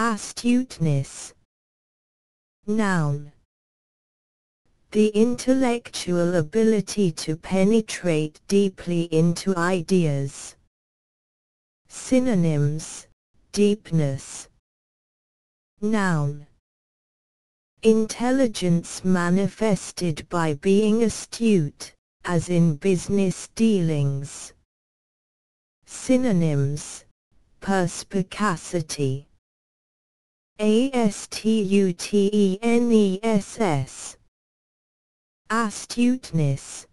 Astuteness. Noun. The intellectual ability to penetrate deeply into ideas. Synonyms, deepness. Noun. Intelligence manifested by being astute, as in business dealings. Synonyms, perspicacity. A-S-T-U-T-E-N-E-S-S. Astuteness.